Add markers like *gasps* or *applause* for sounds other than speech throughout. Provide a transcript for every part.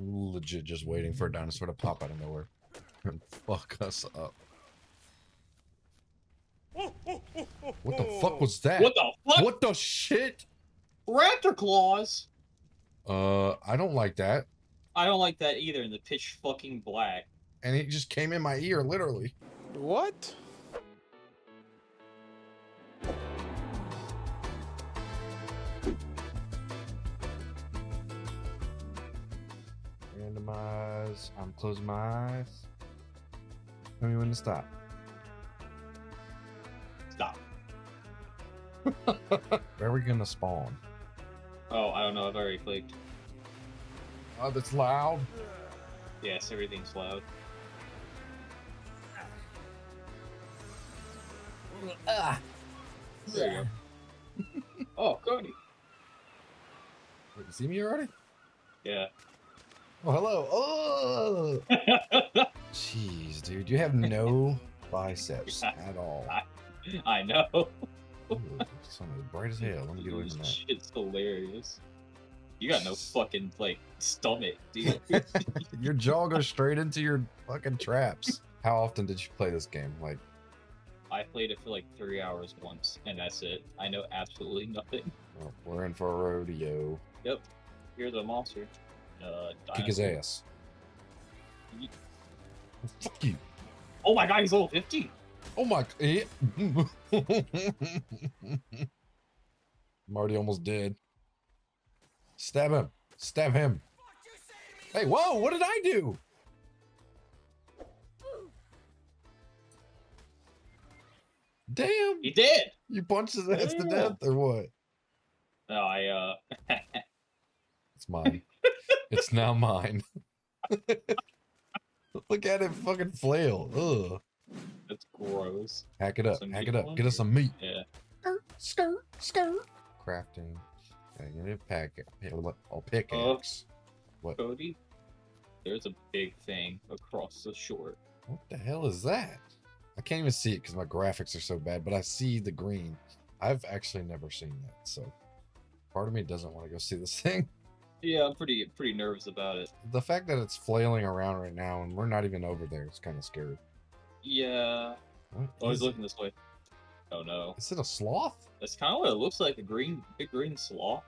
I'm legit just waiting for a dinosaur to pop out of nowhere and fuck us up. What the fuck was that? What the fuck? What the shit? Raptor Claus. Uh, I don't like that. I don't like that either. In the pitch fucking black. And it just came in my ear, literally. What? Randomize. Um, I'm closing my eyes. Tell me when to stop. Stop. *laughs* Where are we gonna spawn? Oh, I don't know. I've already clicked. Oh, that's loud. Yes, everything's loud. Ah. There you go. *laughs* oh, Cody. Wait, you see me already? Yeah. Oh, hello. Oh, *laughs* jeez, dude, you have no biceps *laughs* at all. I know. Ooh, *laughs* bright as hell. Let me get away from that. shit's hilarious. You got no fucking like stomach, dude. your jaw goes straight into your fucking traps. How often did you play this game? Like, I played it for like three hours once, and that's it. I know absolutely nothing. well, we're in for a rodeo. Yep. Here's a monster. Uh, Kick his ass. Fuck you. Oh my god, he's level 50. Oh my. eh. *laughs* I'm already almost dead. Stab him. Stab him. Hey, whoa, what did I do? Damn. He did. You punched his ass to death or what? No, I uh *laughs* It's mine. It's now mine. *laughs* Look at it fucking flail. Ugh. that's gross. Hack it up. Some Hack it up. on Get us some meat. Yeah. Oh, skirt, skirt, skirt. Crafting. Okay, get a pack. it. I'll Oh, pickaxe. What? Cody, there's a big thing across the shore. What the hell is that? I can't even see it because my graphics are so bad, but I see the green. I've actually never seen that, so part of me doesn't want to go see this *laughs* thing. Yeah, I'm pretty pretty nervous about it. The fact that it's flailing around right now and we're not even over there, it's kind of scary. Yeah. What Oh, looking this way. Oh no. is it a sloth? That's kind of what it looks like, a green, big green sloth.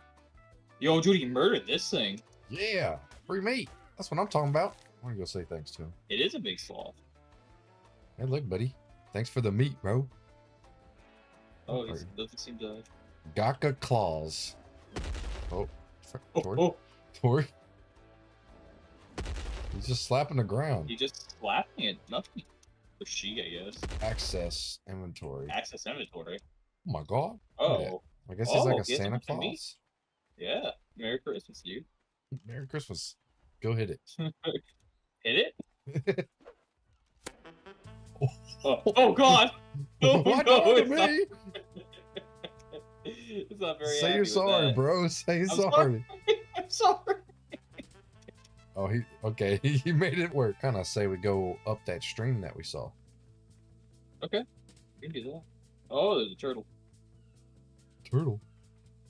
Yo, Judy murdered this thing. Yeah, free meat. That's what I'm talking about. I'm gonna go say thanks to him. It is a big sloth. Hey, look, buddy. Thanks for the meat, bro. Oh, he doesn't seem to. Gacha Claus. Oh, fuck, Oh, Torey. oh, *laughs* Torey. He's just slapping the ground. he just slapping it. Nothing. The she, I guess. Access inventory. Access inventory. Oh my god. Oh, I guess he's like Oh, a a Santa bunch of meat. Claus. yeah. Merry Christmas, dude. *laughs* Merry Christmas. Go hit it. *laughs* Hit it. Oh, oh God! Oh what no, it's to not, me? It's not very. Say you're sorry, that. bro. *laughs* Say I'm sorry. sorry. *laughs* I'm sorry. Oh, he okay. *laughs* He made it work. Kind of say we go up that stream that we saw. Okay, you can do that. Oh, there's a turtle. Turtle.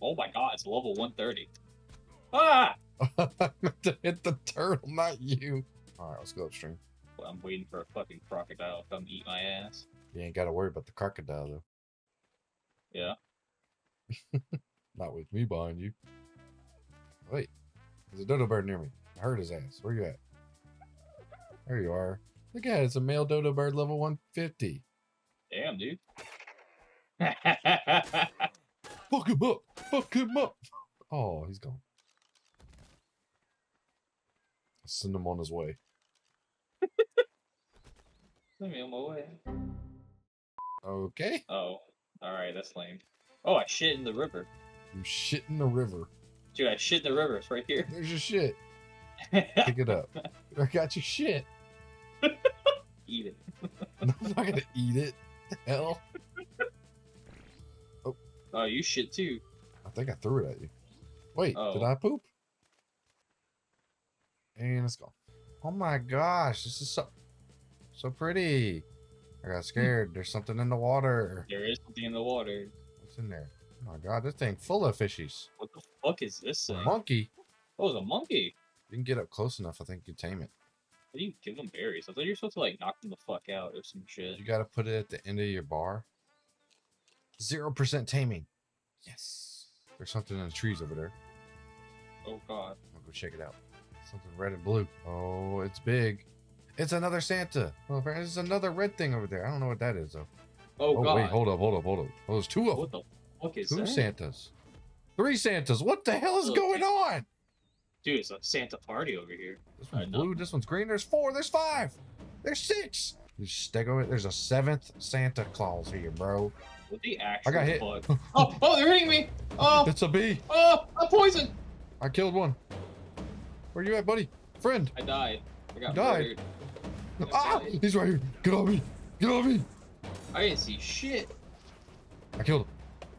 Oh my God, it's level 130. Ah! I meant to hit the turtle, not you. All right, let's go upstream. Well, I'm waiting for a fucking crocodile to come eat my ass. You ain't got to worry about the crocodile though. Yeah. *laughs* Not with me behind you. Wait, there's a dodo bird near me. I heard his ass. Where you at? There you are. Look at it. It's a male dodo bird level 150. Damn, dude. *laughs* Fuck him up. Fuck him up. Oh, he's gone. Send him on his way. Send me on my way. Okay. Oh, alright, that's lame. Oh, I shit in the river. You shit in the river. Dude, I shit in the river. It's right here. There's your shit. *laughs* Pick it up. I got your shit. *laughs* Eat it. *laughs* I'm not gonna eat it. Hell. Oh. oh, you shit too. I think I threw it at you. Wait, did Oh. I poop? And it's gone. Oh my gosh, this is so so pretty. I got scared. There's something in the water. There is something in the water. What's in there? Oh my god, this thing full of fishies. What the fuck is this A monkey. Oh, it's a monkey. you can get up close enough, I think you tame it. How do you give them berries? I thought you're supposed to like knock them the fuck out or some shit. You got to put it at the end of your bar. Zero percent taming. Yes. There's something in the trees over there. Oh god. I'll go check it out. Something red and blue. Oh, it's big. It's another Santa. Oh, there's another red thing over there. I don't know what that is though. Oh, Oh, god. wait, hold up, hold up, hold up. Oh, there's two of them. What the fuck is Two that? Santas. Three Santas. What the hell is going on? Dude, it's a Santa party over here. This one's I blue. This one's green. There's four. There's five. There's six. Stego it. There's a seventh Santa Claus here, bro. What the actual got hit. fuck? *laughs* oh, oh, they're hitting me! Oh, It's a bee. oh, I'm poisoned! I killed one. Where you at, buddy? Friend. I died. I got You died? Ah! died. He's right here. Get on me. Get on me. I didn't see shit. I killed him.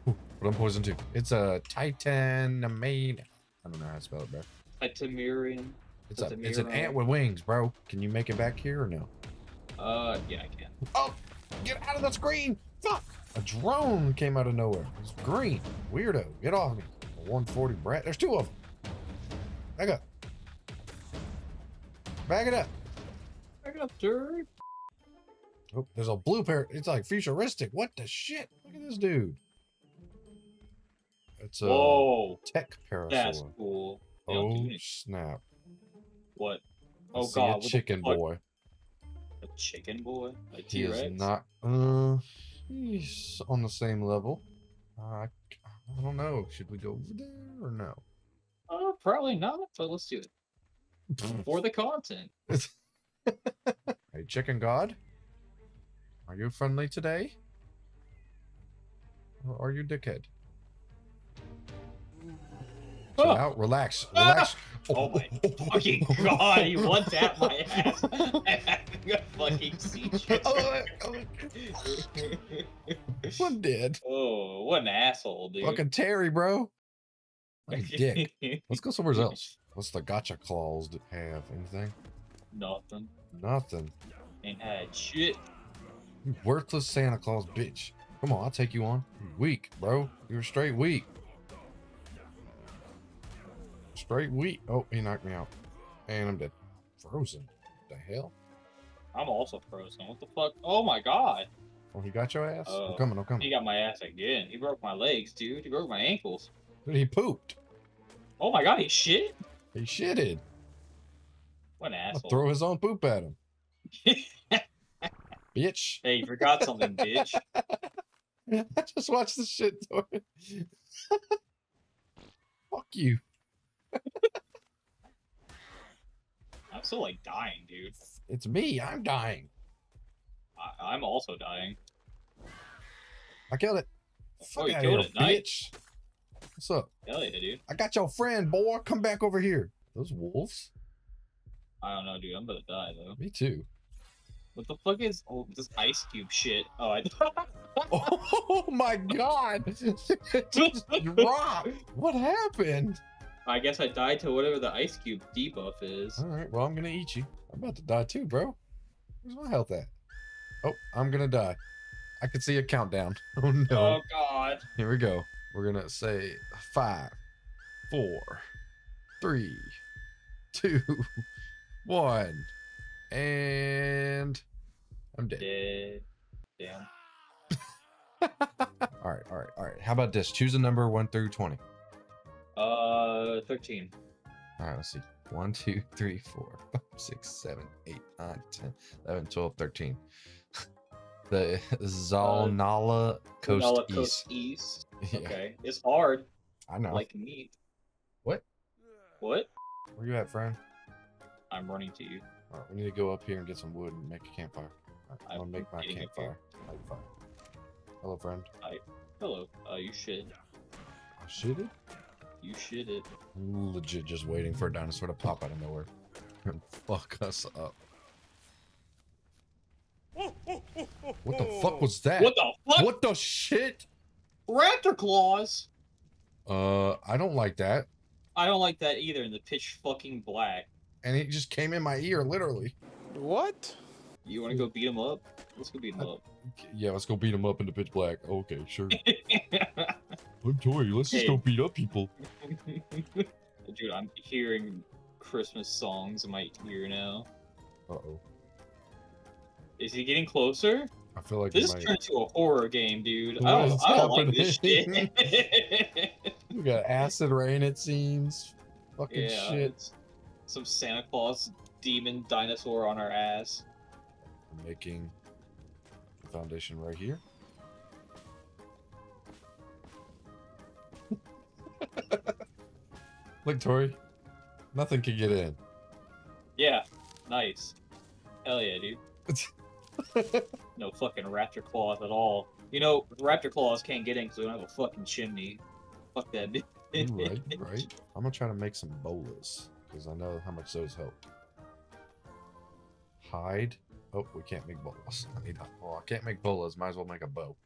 Ooh, but I'm poisoned too. It's a Titanimate. I don't know how to spell it, bro. A Tamirian. It's a Titanimate. it's an ant with wings, bro. Can you make it back here or no? Uh, yeah, I can. Oh, get out of the screen! Fuck! A drone came out of nowhere. It's green. Weirdo. Get off me. A 140 brat. There's two of them. Back up. Back it up. Back it up, dirt. Oh, there's a blue pair. It's like futuristic. What the shit? Look at this dude. It's a Whoa, tech that's cool. They don't do Oh snap! What? Oh god, a chicken boy. A chicken boy? A He is not. Uh, he's on the same level. Uh, I don't know. Should we go over there or no? Uh, probably not, but let's do it. For the content. *laughs* Hey, chicken god, are you friendly today? Or are you dickhead? Chill Oh, out, relax, *laughs* relax. Oh my fucking god, he one tapped my ass. I'm *laughs* fucking seizure. Oh, One oh, dead. oh, what an asshole, dude. Fucking Terry, bro. Like a dick. *laughs* Let's go somewhere else. What's the Gacha Claus have? Anything? Nothing. Nothing. Ain't had shit. You worthless Santa Claus bitch. Come on, I'll take you on. Weak, bro. You're straight weak. Straight weak. Oh, he knocked me out. And I'm dead. Frozen. What the hell? I'm also frozen. What the fuck? Oh my god. Oh, he got your ass? I'm Oh. coming, I'm coming. He got my ass again. He broke my legs, dude. He broke my ankles. Dude, he pooped. Oh my god, he shit? He shitted. What an I'll asshole. throw his own poop at him. *laughs* Bitch. hey, you forgot something, bitch. *laughs* I just watched the shit. Torey. *laughs* Fuck you. I'm still like dying, dude. It's me. I'm dying. I- I'm also dying. I killed it. Oh, Fuck Oh, you killed here, it, nice. bitch. What's up? Hell yeah, dude. I got your friend, boy. Come back over here. Those wolves? I don't know, dude. I'm gonna die though. Me too. What the fuck is oh this ice cube shit? Oh, I *laughs* Oh my god! *laughs* It just *laughs* dropped. What happened? I guess I died to whatever the ice cube debuff is. All right, well I'm gonna eat you. I'm about to die too, bro. Where's my health at? Oh, I'm gonna die. I can see a countdown. Oh no! Oh god. Here we go. We're gonna say five, four, three, two, one, and I'm dead. Dead. Damn. *laughs* All right, all right, all right. How about this? Choose a number one through twenty. Uh, thirteen. All right, let's see. 1, 2, 3, 4, 5, 6, 7, 8, 9, 10, 11, 12, 13. *laughs* the Zalnala Coast Vanilla East. Coast East. *laughs* Yeah, Okay. It's hard, I know. like meat. What? What? Where you at, friend? I'm running to you. Right, we need to go up here and get some wood and make a campfire. Right, I'm gonna make my campfire. Fire. Hello, friend. Hi. Hello. Uh, you shit. I shitted? You shit it. I'm legit just waiting for a dinosaur to pop out of nowhere and fuck us up. What the fuck was that? What the fuck? What the shit? Raptor Claus. Uh, I don't like that. I don't like that either. In the pitch fucking black. And it just came in my ear, literally. What? You want to go beat him up? Let's go beat him up. Yeah, let's go beat him up in the pitch black. Okay, sure. *laughs* I'm Torey. Let's just Hey. go beat up people. *laughs* Dude, I'm hearing Christmas songs in my ear now. Uh oh. Is he getting closer? I feel like This it might. turned into a horror game, dude. What I don't, is I don't like this happening? shit. *laughs* We got acid rain. It seems. Fucking yeah, shit. it's some Santa Claus demon dinosaur on our ass. I'm making the foundation right here. *laughs* Look, Torey. Nothing can get in. Yeah, nice. Hell yeah, dude. *laughs* No fucking Raptor Claus at all. You know, Raptor Claus can't get in because we don't have a fucking chimney. Fuck that bitch. Ooh, right, *laughs* right. I'm gonna try to make some bolas because I know how much those help. Hide. Oh, we can't make bolas. I need. Well, I can't make bolas. Might as well make a bow.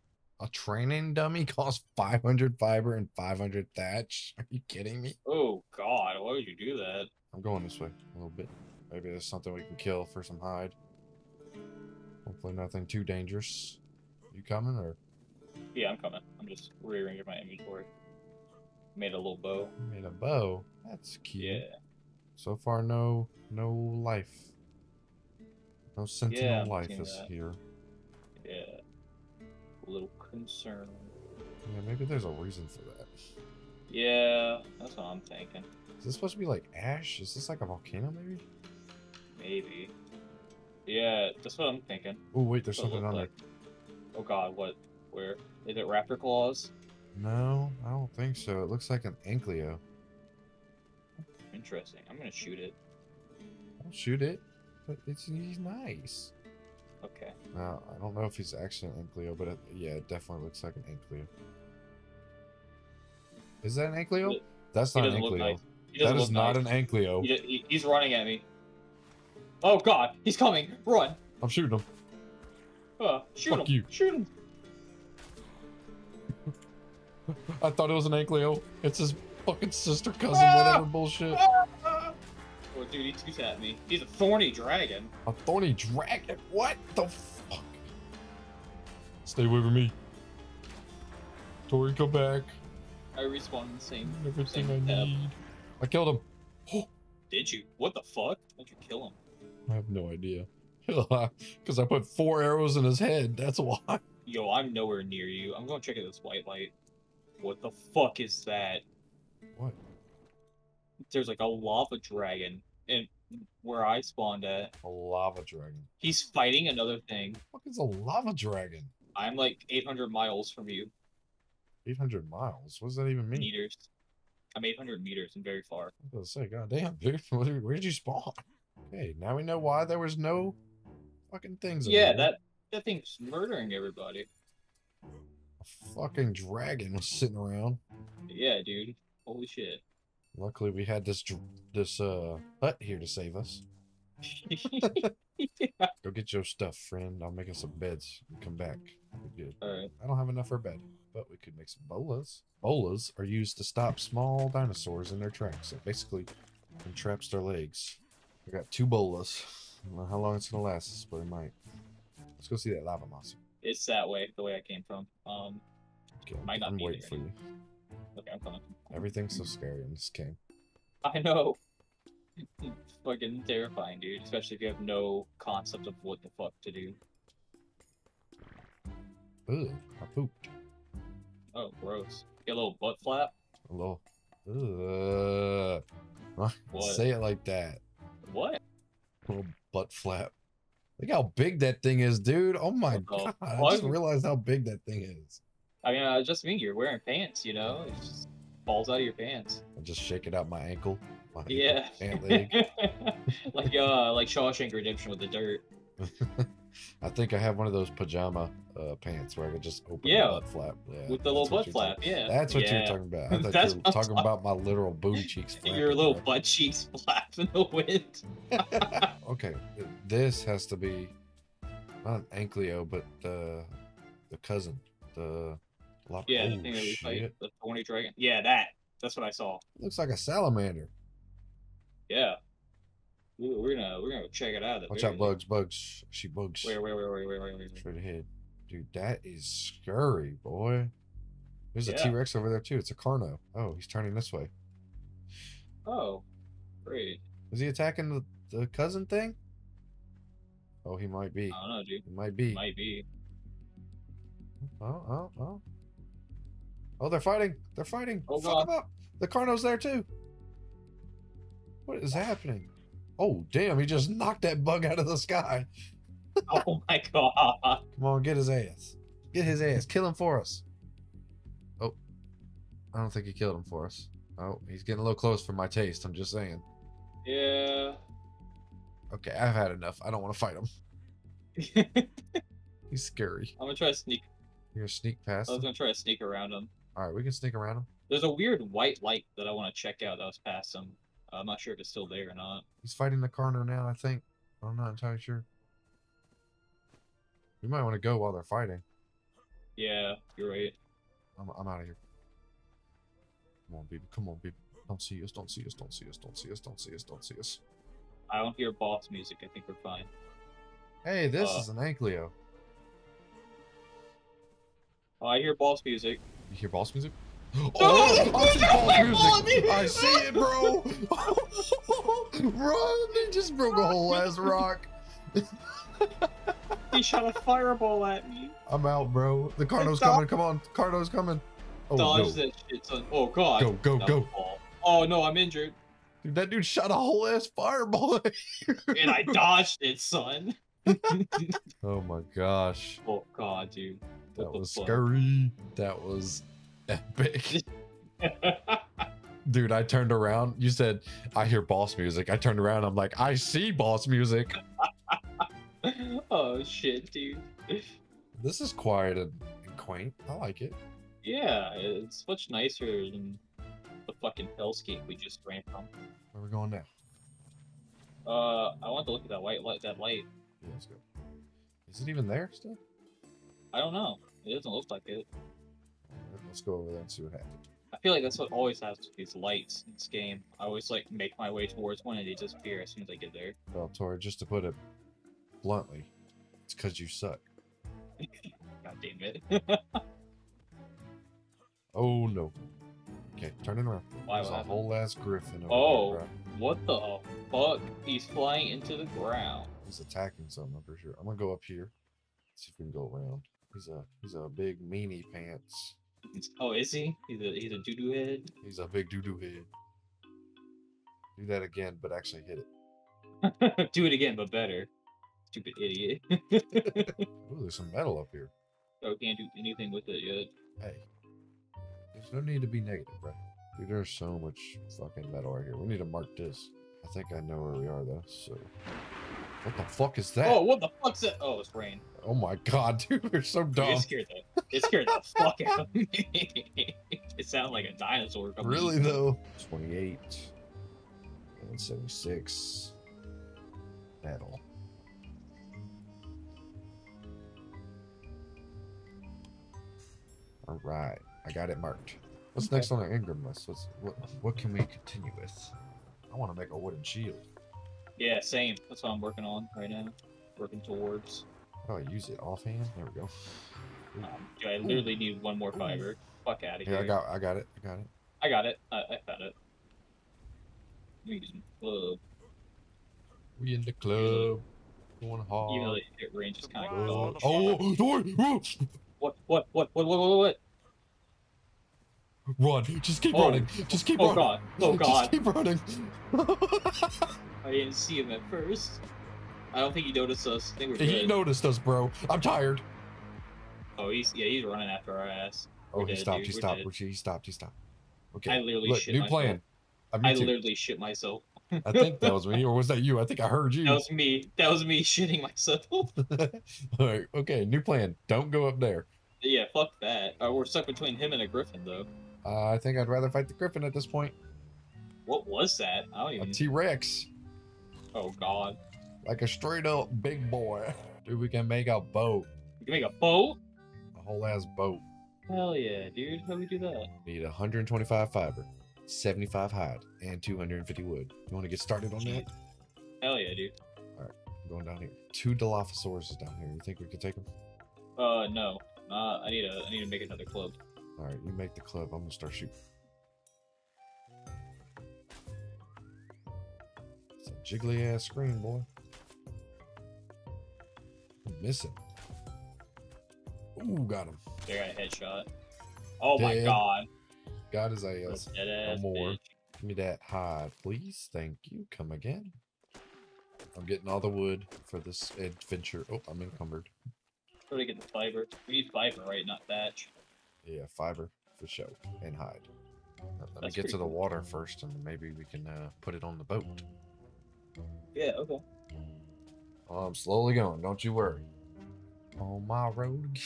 A training dummy costs *laughs* 500 fiber and 500 thatch. *laughs* Are you kidding me? Oh god, why would you do that? I'm going this way a little bit. Maybe there's something we can kill for some hide. Hopefully nothing too dangerous. You coming or Yeah, I'm coming. I'm just rearranging my inventory. Made a little bow. you made a bow? That's cute. Yeah. So far, no, no life. No sentinel I'm life is that. here. Yeah. A little concern. Yeah, maybe there's a reason for that. Yeah, that's what I'm thinking. Is this supposed to be like ash? Is this like a volcano, maybe? Maybe. Yeah, that's what I'm thinking. Oh wait, there's something on like. Oh god, what? Where? Is it Raptor Claus? No, I don't think so. It looks like an ankylo. Interesting. I'm gonna shoot it. Don't shoot it, but it's he's nice. Okay. Now I don't know if he's actually an ankylo, but it, yeah, it definitely looks like an ankylo. Is that an ankylo? He- That's not an look nice. That is not nice. an ankylo. He, he- he's running at me. Oh god, he's coming! Run! I'm shooting him. Uh, shoot Fuck him! you. Shoot him! *laughs* I thought it was an ankylo. It's his fucking sister cousin, Ah! whatever bullshit. Oh dude, he toots at me. He's a thorny dragon. A thorny dragon? What the fuck? Stay away from me. Torey, come back. I respawn in the same. Everything I tab. need. I killed him. Oh, *gasps* Did you? What the fuck? How'd you kill him? I have no idea. *laughs* Because I put four arrows in his head. That's why. Yo, I'm nowhere near you. I'm going to check out this white light. What the fuck is that? What? There's like a lava dragon and where I spawned at. A lava dragon. He's fighting another thing. What is a lava dragon? I'm like 800 miles from you. 800 miles. What does that even mean? Meters. I'm 800 meters and very far. I was gonna say, goddamn, *laughs* dude, where, did you spawn? Okay, now we know why there was no fucking things. Yeah, that that thing's murdering everybody. A fucking dragon was sitting around. Yeah, dude. Holy shit. Luckily, we had this this uh hut here to save us. *laughs* Go get your stuff, friend. I'll make us some beds. Come back. Good. I don't have enough for a bed, but we could make some bolas. Bolas are used to stop small dinosaurs in their tracks. It basically entraps their legs. I got two bolas. I don't know how long it's gonna last us, but it might. Let's go see that lava monster. It's that way, the way I came from. Um, Okay, Might not I'm be waiting there for you. Okay, I'm coming. Everything's so scary in this game. I know. It's fucking terrifying, dude. Especially if you have no concept of what the fuck to do. Ugh, I pooped. Oh, gross. Get a little butt flap. A little. Ugh. *laughs* What? Say it like that. What? A little butt flap. Look how big that thing is, dude. Oh my Oh, god. I just realized how big that thing is. I mean, uh, just mean you're wearing pants, you know? It just falls out of your pants. I'm just shake it out my ankle. My Yeah. Pant *laughs* leg. like uh, like Shawshank Redemption with the dirt. *laughs* I think I have one of those pajama uh, pants where I could just open Yeah, the butt flap. Yeah, with the little butt you're flap. talking- Yeah. That's what Yeah. talking about. I *laughs* thought That's you were talking about my literal booty cheeks. Your little butt cheeks flap in the wind. okay, this has to be not an Ankylo, but the the cousin, the lop- Yeah, oh, the thing that we fight, the thorny dragon. Yeah, that. That's what I saw. Looks like a salamander. Yeah. We- We're gonna we're gonna check it out. Watch out, bugs, bugs. She bugs. Wait, wait, wait, wait, wait, wait, wait. Straight ahead. Dude, that is scary, boy. There's a Yeah. T Rex over there too. It's a Carno. Oh, he's turning this way. Oh, great. Is he attacking the, the cousin thing? Oh, he might be. I don't know, dude. He might be. Might be. Oh, oh, oh. Oh, they're fighting. They're fighting. Oh, Fuck God. them up. The Carno's there too. What is happening? Oh, damn. He just knocked that bug out of the sky. *laughs* Oh my god. Come on, get his ass. Get his ass. Kill him for us. Oh. I don't think he killed him for us. Oh, he's getting a little close for my taste. I'm just saying. Yeah. Okay, I've had enough. I don't want to fight him. *laughs* He's scary. I'm gonna try to sneak. You're gonna sneak past I was gonna try to sneak around him. All right, we can sneak around him. There's a weird white light that I want to check out that was past him. I'm not sure if it's still there or not. He's fighting the Carno now, I think. I'm not entirely sure. We might want to go while they're fighting. Yeah, you're right. I'm, I'm out of here. Come on, people. Come on, people. Don't see us. Don't see us. Don't see us. Don't see us. Don't see us. Don't see us. I don't hear boss music. I think we're fine. Hey, this Uh. is an Ankylo. Oh, I hear boss music. You hear boss music? *gasps* Oh, Oh, I see boss music. I see it, bro. *laughs* Run! He just broke a whole ass rock. He shot a fireball at me. I'm out, bro. The Carno's coming. Come on, Carno's coming. Oh Dodge no! that shit, son. Oh god. Go, go, That go! Oh no, I'm injured. Dude, that dude shot a whole ass fireball. at you. And I dodged it, son. *laughs* Oh my gosh. Oh god, dude. That was scary. That was epic. *laughs* Dude, I turned around. You said, I hear boss music. I turned around. I'm like, I see boss music. *laughs* oh shit, dude. This is quiet and, quaint. I like it. Yeah, it's much nicer than the fucking hellscape we just ran from. Where we going now? Uh, I want to look at that white light. That light. Yeah, let's go. Is it even there still? I don't know. It doesn't look like it. Let's go over there and see what happens. I feel like that's what always happens with these lights in this game. I always like make my way towards one and they disappear as soon as I get there. Well, Torey, just to put it bluntly, it's because you suck. *laughs* God damn it. *laughs* Oh no. Okay, turn it around. Why There's a whole ass griffin over Oh. there, what the fuck? He's flying into the ground. He's attacking something, I'm pretty sure. I'm gonna go up here. See if we can go around. He's a he's a big meanie pants. Oh, is he? He's a he's a doo doo head. He's a big doo doo head. Do that again, but actually hit it. *laughs* Do it again, but better. Stupid idiot. *laughs* Ooh, there's some metal up here. oh, can't do anything with it yet. Hey, there's no need to be negative, bro. Dude, there's so much fucking metal right here. We need to mark this. I think I know where we are though. So, what the fuck is that? Oh, what the fuck's that? Oh, it's rain. Oh my god, *laughs* dude, we're so Dude, dumb. It scared the it scared the fuck out of me. *laughs* it sounded like a dinosaur. coming. Really though? 28 and 76 metal. All right, I got it marked. What's Okay. next on the engram list? What's, what what can we continue with? I want to make a wooden shield. Yeah, same. That's what I'm working on right now. Working towards. How do I use it offhand? There we go. Um, dude, I literally need one more fiber. Fuck out of here. Yeah, I got I got it. I got it. I got it. I, I found it. We use club. We in the club. Going hard. Even though the hit range is kind Oh, of oh, Torey, whoa. What? What? What? What? What? What? What? Run! Just keep Oh. running! Just keep Oh running! god! Oh *laughs* god! Just keep running! *laughs* I didn't see him at first. I don't think he noticed us. I think we're he good. noticed us, bro. I'm tired. Oh, he's yeah, he's running after our ass. Oh, We're he dead, stopped. dude, He we're stopped. dead. He stopped. He stopped. Okay. I literally Look, shit new myself. plan. Uh, I too. literally shit myself. I think that was me, or was that you? I think I heard you. *laughs* That was me. That was me *laughs* shitting myself. *laughs* All right. Okay. New plan. Don't go up there. yeah, fuck that. Uh, we're stuck between him and a griffin, though. Uh, I think I'd rather fight the griffin at this point. What was that? I don't A even. T Rex, oh god. Like a straight up big boy. *laughs* Dude, we can make a boat, You can make a boat? a whole ass boat. Hell yeah, dude. How do we do that? Need 125 fiber, 75 hide, and 250 wood. You want to get started on that? Hell yeah, dude. All right, I'm going down here. Two Dilophosaurus down here. You think we could take them? Uh, no. Uh, I need a. I need to make another club. All right, you make the club. I'm gonna start shooting. jiggly ass screen, boy. Missing. Ooh, got him. They got a headshot. Oh my Dead. god. Got his That's ass. dead more. bitch. Give me that hide, please. Thank you. Come again. I'm getting all the wood for this adventure. Oh, I'm encumbered. To get the fiber. We need fiber, right? Not thatch. Yeah, fiber for show and hide. Let me get to the cool. water first, and maybe we can uh, put it on the boat. Yeah, okay. Oh, I'm slowly going. Don't you worry. On my road.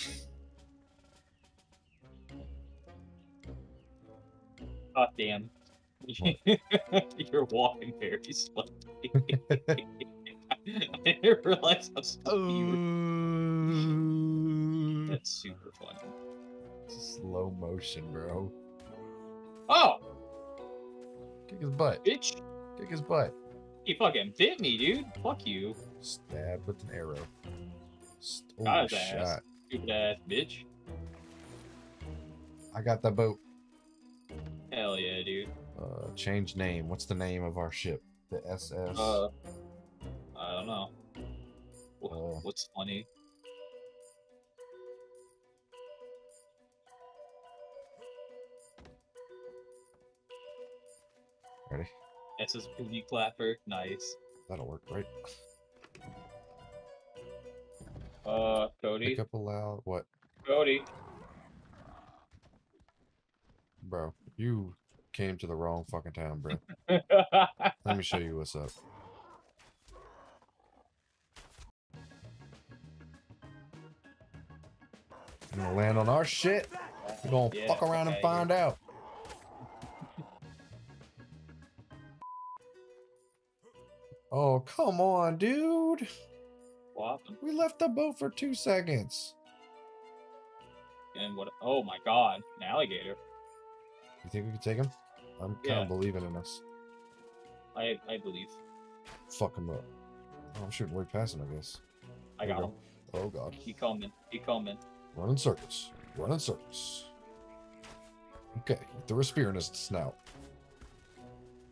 God damn. *laughs* You're walking very slowly. *laughs* I didn't realize how slow you were. That's super funny. Slow motion, bro. Oh, Kick his butt. bitch. Kick his butt. You fucking bit me, dude. Fuck you. Stab with an arrow. St- oh, Got his ass. Stupid ass bitch. I got the boat. Hell yeah, dude. Uh, change name. What's the name of our ship? The SS. Uh, I don't know. Uh. What's funny? Ready? SS Booty Clapper. Nice. That'll work, right? Uh, Cody. Pick up a loud. What, Cody. bro? You came to the wrong fucking town, bro. *laughs* Let me show you what's up. You gonna land on our shit? We're gonna Yeah, fuck around and okay, find out. Oh, come on, dude. We left the boat for two seconds. And what? Oh my god, an alligator. You think we can take him? I'm kind Yeah. of believing in us. I I believe. Fuck him up. Oh, I'm shooting way past him, I guess. I There got you him. Oh, God. He coming. He coming. Run in circles. Run in circles. Okay, threw a spear in his snout.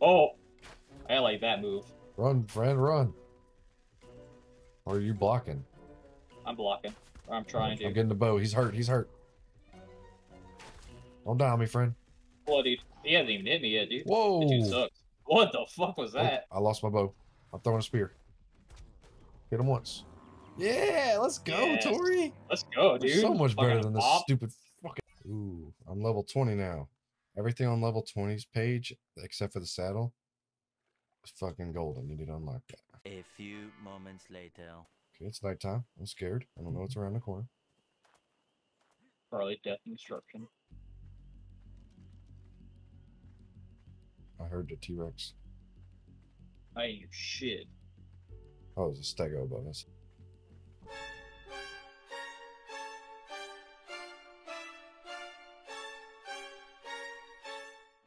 Oh, I like that move. Run, friend, run. Or are you blocking? I'm blocking. Or I'm trying I'm to. getting the bow. He's hurt. He's hurt. Don't die on me, friend. Bloody. He hasn't even hit me yet, dude. Whoa! Dude sucks. What the fuck was Oh, that? I lost my bow. I'm throwing a spear. Hit him once. Yeah, let's go, Yes. Torey. Let's go, We're dude. so much better than this pop. stupid fucking. Ooh, I'm level 20 now. Everything on level 20's page, except for the saddle, is fucking golden. You need to unlock that. A few moments later. Okay, it's nighttime. I'm scared. I don't know what's around the corner. Probably death and destruction. I heard the T Rex. I ain't shit. Oh, there's a stego above us.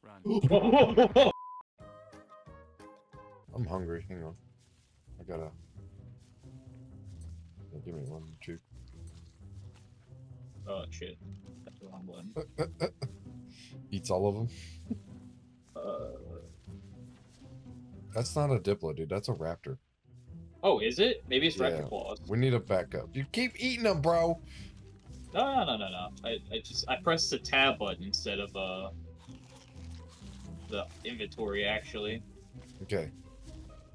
Run. *gasps* I'm hungry. Hang on. I gotta. Yeah, give me one, two. oh shit. That's the wrong one. Eats all of them. *laughs* Uh, That's not a Diplo, dude. That's a raptor. oh, is it? Maybe it's Yeah. Raptor Claus. We need a backup. You keep eating them, bro. No, no, no, no, no. I, I just I pressed the tab button instead of uh the inventory actually. Okay.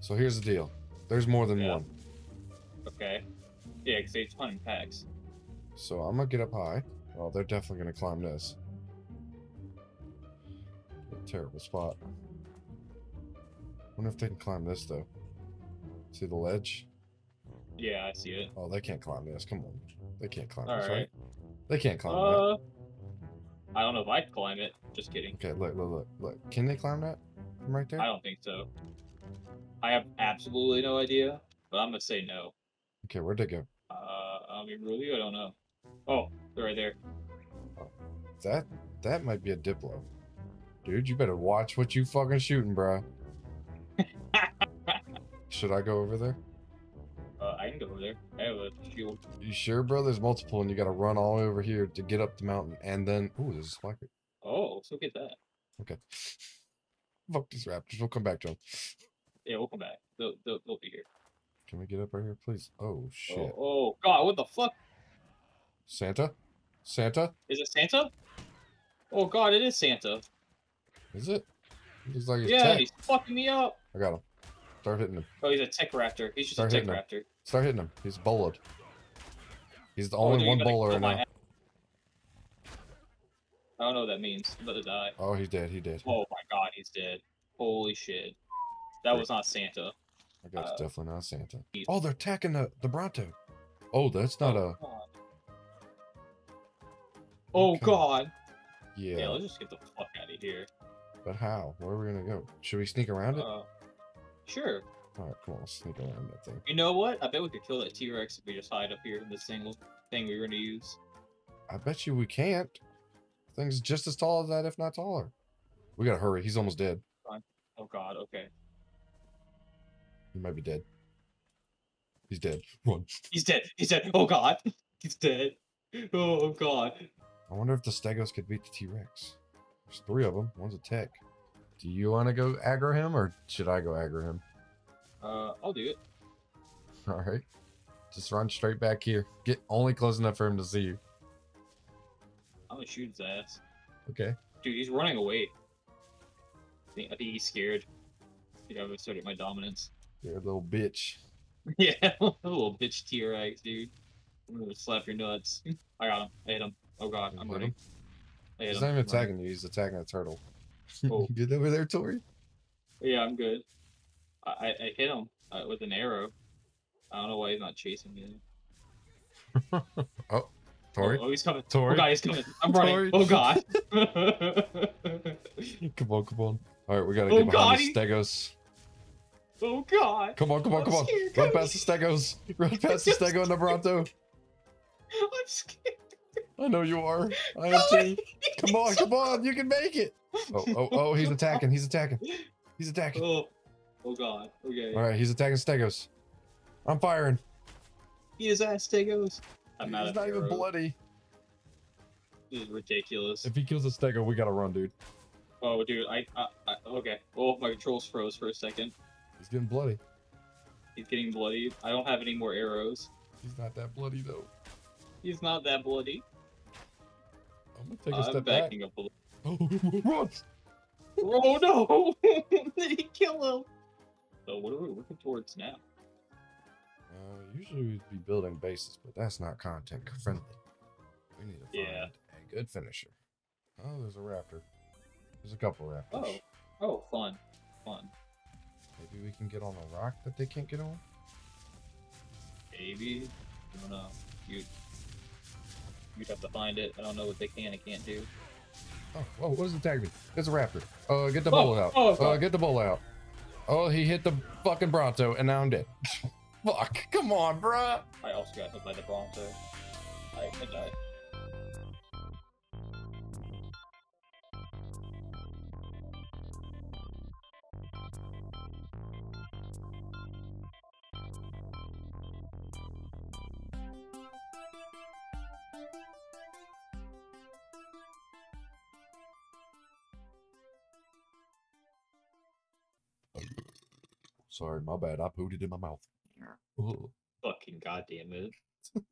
So here's the deal. There's more than Yeah. one. Okay. Yeah, because they in packs. So I'm gonna get up high. Well, they're definitely gonna climb this. A terrible spot. Wonder if they can climb this though. See the ledge? Yeah, I see it. Oh, they can't climb this. Come on. They can't climb All this, right. right? They can't climb that. Uh, I don't know if I'd climb it. Just kidding. Okay, look, look, look, look. Can they climb that from right there? I don't think so. I have absolutely no idea, but I'm gonna say no. Okay, where'd they go? Uh, I mean, really, I don't know. Oh, they're right there. That that might be a Diplo. Dude, you better watch what you fucking shooting, bro. *laughs* Should I go over there? Uh, I can go over there. I have a shield. You sure, bro? There's multiple, and you got to run all the way over here to get up the mountain, and then ooh, there's a spiker. Oh, so get that. Okay. Fuck these raptors. We'll come back to them. Yeah, we'll come back. They'll, they'll, they'll be here. Can we get up right here, please? Oh shit! Oh, oh, God, what the fuck? Santa, Santa, Is it Santa? Oh God, it is Santa. is it? He's like yeah, tech. he's fucking me up. I got him. Start hitting him. Oh, he's a tech raptor. He's just Start a tech hitting him. raptor. Start hitting him. He's bowled. He's the Oh, only dude, one bowler right now. I don't know what that means. I'm about to die. Oh, he's dead. He did. Oh my God, he's dead. Holy shit. That was not Santa. I guess uh, definitely not Santa. Oh, they're attacking the the Bronto. Oh, that's not oh, a. God. Oh Okay. God. Yeah, Yeah, let's just get the fuck out of here. but how? Where are we gonna go? Should we sneak around it? Uh, sure. All right, cool. sneak around that thing. You know what? I bet we could kill that T Rex if we just hide up here in this single thing we were gonna use. I bet you we can't. Thing's just as tall as that, if not taller. We gotta hurry. He's almost dead. Oh God. Okay. He might be dead. He's dead. *laughs* Run. He's dead. He's dead. Oh God. *laughs* He's dead. Oh God. I wonder if the Stegos could beat the T Rex. There's three of them. One's a tech. Do you want to go aggro him, or should I go aggro him? Uh, I'll do it. *laughs* All right. Just run straight back here. Get only close enough for him to see you. I'm gonna shoot his ass. Okay. Dude, he's running away. I think, I think he's scared. I think I've asserted my dominance. You're a little bitch. *laughs* yeah, *laughs* a little bitch T-Rex, dude. I'm gonna slap your nuts. *laughs* I got him. I hit him. Oh god, I'm hit running. him? I hit He's him. not even attacking you. He's attacking a turtle. Oh. Get over there, Torey. Yeah, I'm good. I, I, I hit him uh, with an arrow. I don't know why he's not chasing me. oh, Torey. Oh, oh, he's coming. Torey. Oh god, he's coming. I'm running. Torey. Oh god. Come on, come on. All right, we gotta Oh, get behind the God, Stegos. Oh god. Come on, come on, I'm come on. scared, Run Cody. past the Stegos. Run past the Stego and the Bronto. *laughs* I'm scared. I know you are. *laughs* I am too. Come on, come on. You can make it. Oh, oh, oh, he's attacking. He's attacking. He's attacking. Oh, oh god. Okay. All right, he's attacking Stegos. I'm firing. Eat his ass, Stegos. I'm out He's of not even bloody. This is ridiculous. If he kills a Stego, we gotta run, dude. Oh, dude, I, I, I, okay. Oh, my controls froze for a second. He's getting bloody. He's getting bloody. I don't have any more arrows. He's not that bloody though. He's not that bloody. I'm gonna take a I'm step back. backing up a little. Oh, run! Oh no! *laughs* Did he kill him? So what are we working towards now? Uh, usually we'd be building bases, but that's not content friendly. We need to find Yeah. a good finisher. Oh, there's a raptor. There's a couple raptors. Oh, can get on a rock that they can't get on. Maybe. I don't know. You, you'd have to find it. I don't know what they can and can't do. Oh, whoa, what is attacking me? It's a raptor. Uh, get the Oh, bull out. oh, uh, get the bull out. Oh, he hit the fucking Bronto, and now I'm dead. *laughs* Fuck, come on, bruh. I also got hit by the Bronto. I, I died. Sorry, my bad. I pooted in my mouth. Ugh. Fucking goddamn it. *laughs*